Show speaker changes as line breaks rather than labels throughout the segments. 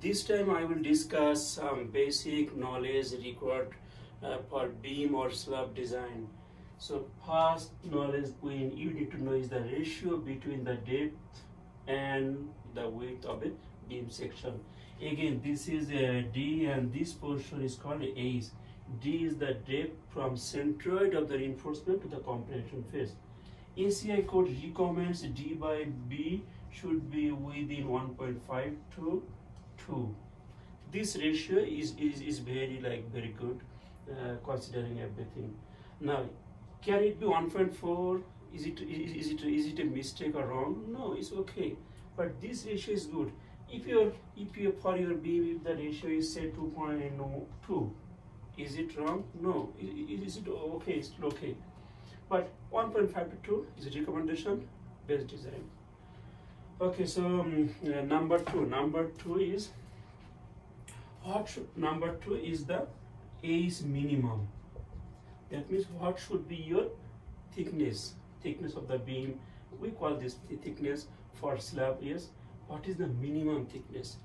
this time I will discuss some basic knowledge required uh, for beam or slab design. So first knowledge we you need to know is the ratio between the depth and the width of a beam section. Again, this is a D and this portion is called A. D is the depth from centroid of the reinforcement to the compression face. ACI code recommends D by B should be within 1.5 to 2. This ratio is, is, is very like very good uh, considering everything. Now, can it be 1.4? Is it, is, it, is it a mistake or wrong? No, it's okay. But this ratio is good. If you're, if you for your if the ratio is say 2.2, is it wrong? No. Is, is it okay? It's okay. But 1.5 to 2 is a recommendation based design. Okay, so um, uh, number two. Number two is what number two is the is minimum. That means what should be your thickness, thickness of the beam. We call this the thickness for slab is what is the minimum thickness.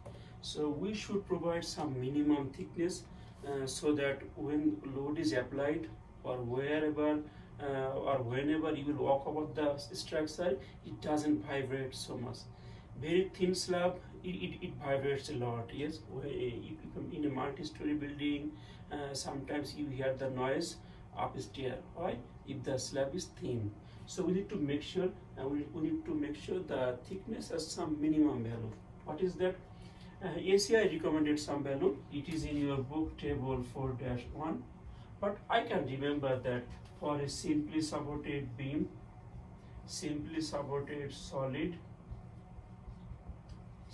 So we should provide some minimum thickness uh, so that when load is applied or wherever uh, or whenever you will walk about the structure, it doesn't vibrate so much. Very thin slab, it, it, it vibrates a lot. Yes, in a multi-story building, uh, sometimes you hear the noise upstairs. Why? If the slab is thin. So we need to make sure, uh, we, we need to make sure the thickness has some minimum value. What is that? Uh, ACI recommended some value. It is in your book table 4-1. But I can remember that for a simply supported beam, simply supported solid,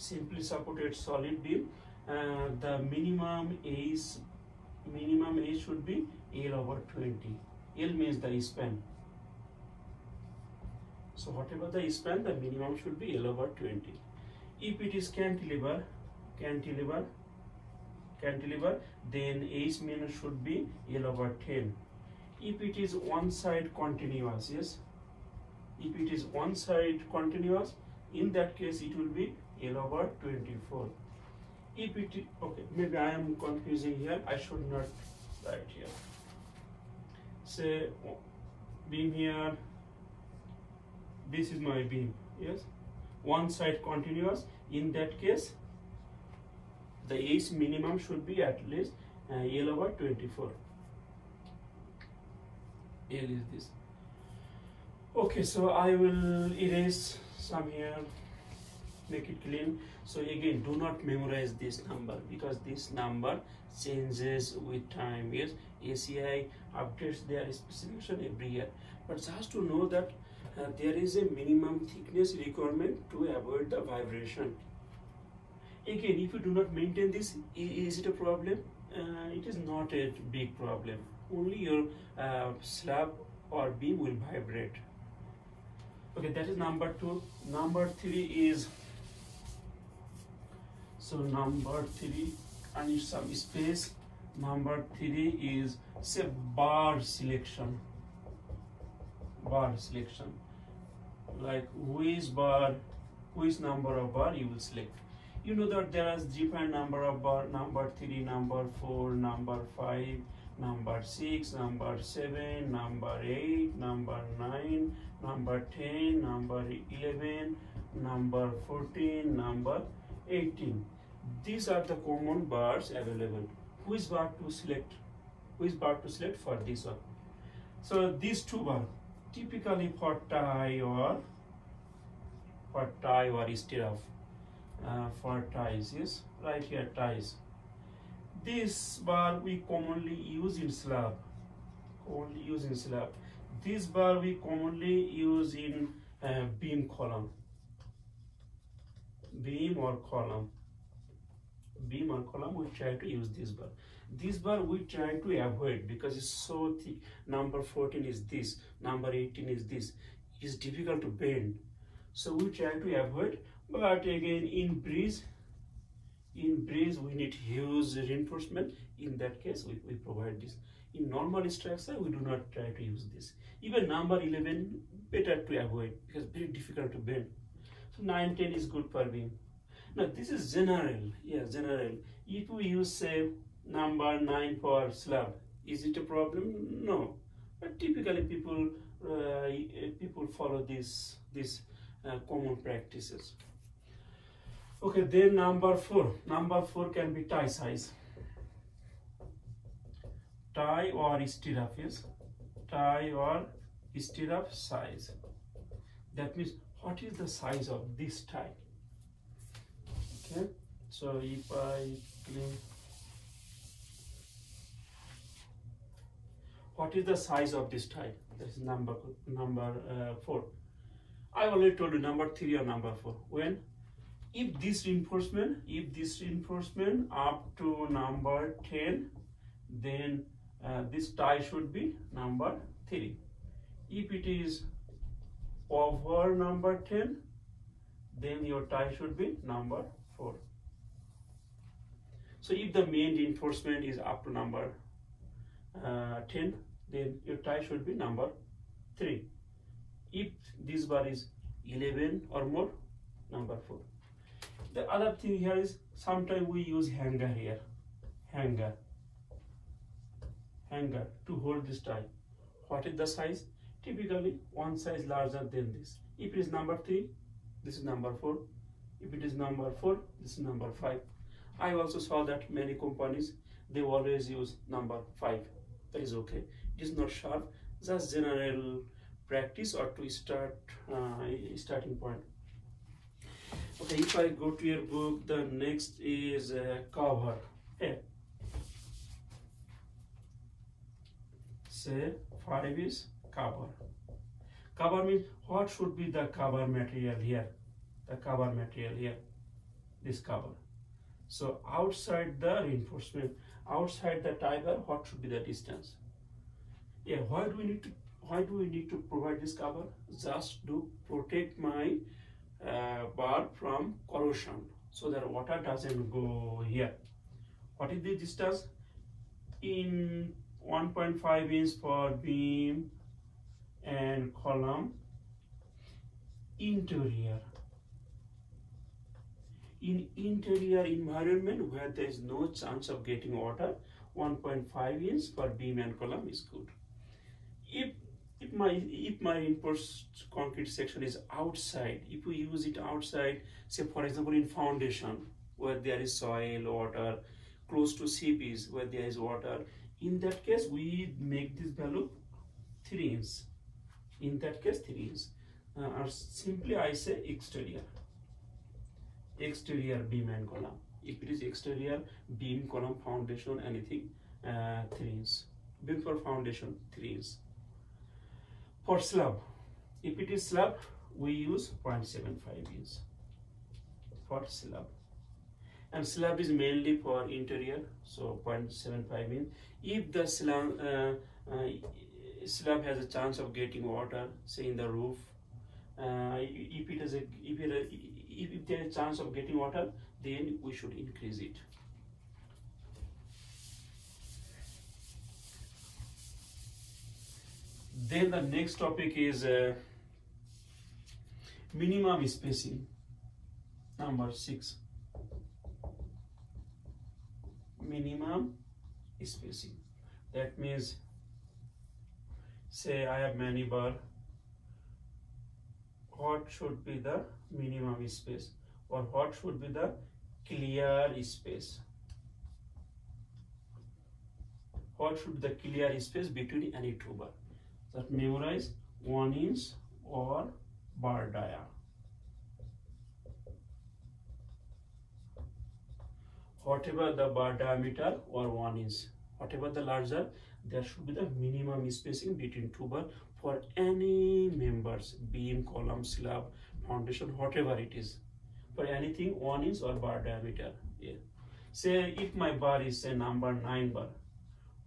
simply supported solid beam, uh, the minimum is minimum h should be L over 20. L means the span. So whatever the span, the minimum should be L over 20. If it is cantilever, cantilever, cantilever, then H min should be L over 10. If it is one side continuous, yes, if it is one side continuous, in that case it will be L over 24 if it okay maybe I am confusing here. I should not write here. Say beam here. This is my beam yes? One side continuous. In that case the H minimum should be at least uh, L over 24 L is this. Okay so I will erase some here make it clean. So again do not memorize this number because this number changes with time. Yes ACI updates their specification every year. But just to know that uh, there is a minimum thickness requirement to avoid the vibration. Again if you do not maintain this is it a problem? Uh, it is not a big problem. Only your uh, slab or beam will vibrate. Okay that is number two. Number three is so number three, I need some space. Number three is say bar selection. Bar selection. Like which bar, which number of bar you will select. You know that there is different number of bar, number three, number four, number five, number 6, number 7, number 8, number 9, number 10, number 11, number 14, number 18 these are the common bars available. Which bar to select? Which bar to select for this one? So these two bar typically for tie or for tie or stirrup uh, for ties yes right here ties this bar we commonly use in slab. Commonly use in slab. This bar we commonly use in uh, beam column. Beam or column beam or column we try to use this bar. This bar we try to avoid because it's so thick. Number 14 is this number 18 is this. It's difficult to bend. So we try to avoid but again in breeze in breeze we need huge reinforcement. In that case we, we provide this. In normal structure we do not try to use this. Even number 11 better to avoid because very difficult to bend. So 9 10 is good for beam Now this is general, yeah, general. If we use say number 9 for slab, is it a problem? No. But typically people uh, people follow this this uh, common practices. Okay, then number 4. Number 4 can be tie size. Tie or stirrup, yes. Tie or stirrup size. That means what is the size of this tie? So if I clean what is the size of this tie? That is number number uh, four. I already told you number three or number four. When if this reinforcement, if this reinforcement up to number 10, then uh, this tie should be number 3. If it is over number 10, then your tie should be number 4. So if the main reinforcement is up to number uh, 10, then your tie should be number 3. If this bar is 11 or more, number 4. The other thing here is sometimes we use hanger here. Hanger. Hanger to hold this tie. What is the size? Typically one size larger than this. If it is number 3, this is number 4. If it is number 4, this is number 5. I also saw that many companies, they always use number 5. That is okay. It is not sharp, just general practice or to start uh, starting point. Okay, if I go to your book, the next is uh, cover. Say five is cover. Cover means what should be the cover material here? The cover material here. This cover. So outside the reinforcement, outside the tiger, what should be the distance? Yeah, why do we need to why do we need to provide this cover? Just to protect my uh, bar from corrosion so that water doesn't go here. What is the distance? In 1.5 inch for beam and column interior. In interior environment where there is no chance of getting water, 1.5 inch for beam and column is good. If if my if my reinforced concrete section is outside if we use it outside say for example in foundation where there is soil water close to CPs where there is water in that case we make this value 3 inch. In that case 3 inch. Uh, or simply I say exterior exterior beam and column if it is exterior beam column foundation anything uh, 3 inch beam for foundation 3 inch for slab, if it is slab, we use 0.75 inch for slab. And slab is mainly for interior, so 0.75 inch. If the slab, uh, uh, slab has a chance of getting water, say in the roof, uh, if it is a, if, it, if there is a chance of getting water, then we should increase it. Then the next topic is uh, minimum spacing, number six. Minimum spacing. That means, say I have many bar, what should be the minimum space or what should be the clear space? What should be the clear space between any two bar? that memorize 1 inch or bar dia. Whatever the bar diameter or 1 inch, whatever the larger, there should be the minimum spacing between two bar for any members, beam, column, slab, foundation, whatever it is. For anything 1 inch or bar diameter. Yeah. Say if my bar is say number 9 bar,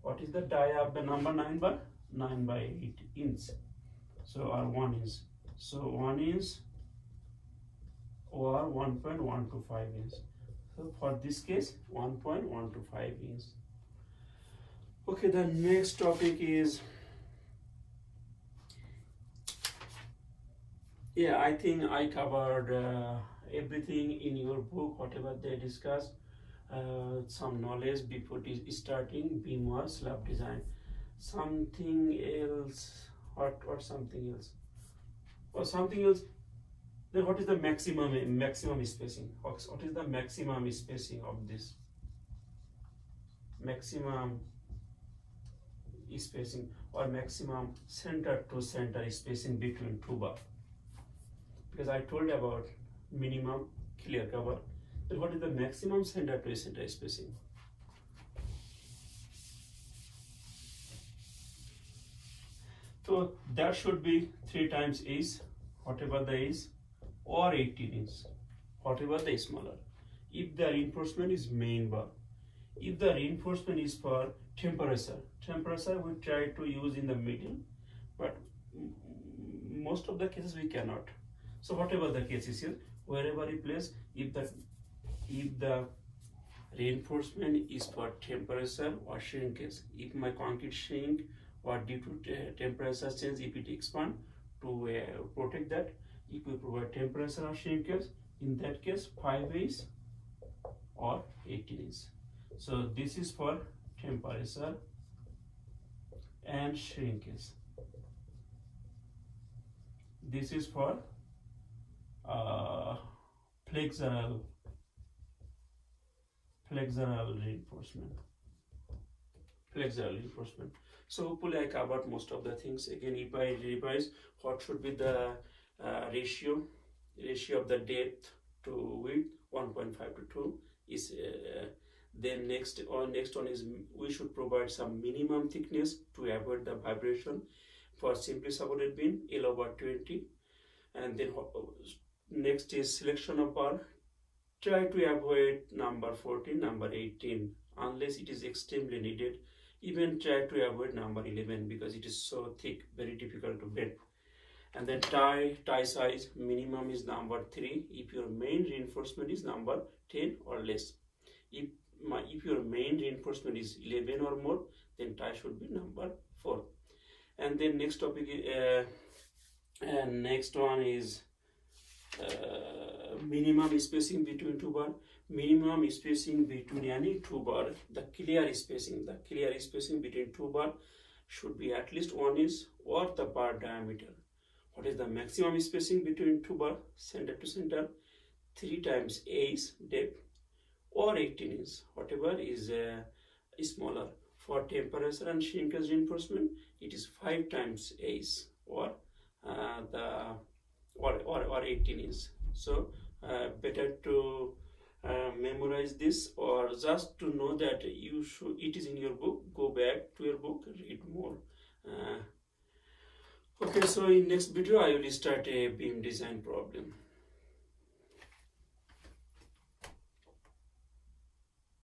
what is the dia of the number 9 bar? 9 by 8 inch so or 1 inch so 1 inch or 1.125 inch so for this case 1.125 inch okay the next topic is yeah i think i covered uh, everything in your book whatever they discuss uh, some knowledge before starting beam or slab design something else or, or something else? Or something else then what is the maximum maximum spacing? What is the maximum spacing of this? Maximum spacing or maximum center to center spacing between two bar because I told about minimum clear cover. Then what is the maximum center to center spacing? So that should be 3 times is whatever the is or 18 inch whatever the smaller. If the reinforcement is main bar if the reinforcement is for temperature, temperature we try to use in the middle, but most of the cases we cannot. So whatever the case is here, wherever you place, if the if the reinforcement is for temperature or shrinkage, if my concrete shrink or due to temperature change, if it expand to uh, protect that, if we provide temperature or shrinkage, in that case 5 is or 18 is. So this is for temperature and shrinkage. This is for uh, flexural flexural reinforcement. Flexural reinforcement. So hopefully I covered most of the things. Again, if I revise, what should be the uh, ratio? Ratio of the depth to width 1.5 to 2 is uh, then next or next one is we should provide some minimum thickness to avoid the vibration for simply supported beam L over 20 and then next is selection of bar try to avoid number 14 number 18 unless it is extremely needed even try to avoid number 11 because it is so thick very difficult to bend and then tie tie size minimum is number 3 if your main reinforcement is number 10 or less. If my, if your main reinforcement is 11 or more then tie should be number 4 and then next topic uh, and next one is uh, minimum spacing between two bar minimum spacing between any two bar the clear spacing the clear spacing between two bar should be at least one inch or the bar diameter what is the maximum spacing between two bar center to center three times a is depth or 18 inch, whatever is uh, smaller. For temperature and shrinkage reinforcement, it is 5 times ACE or uh, the or, or, or 18 is. So uh, better to uh, memorize this or just to know that you should it is in your book go back to your book read more. Uh, okay so in next video i will start a beam design problem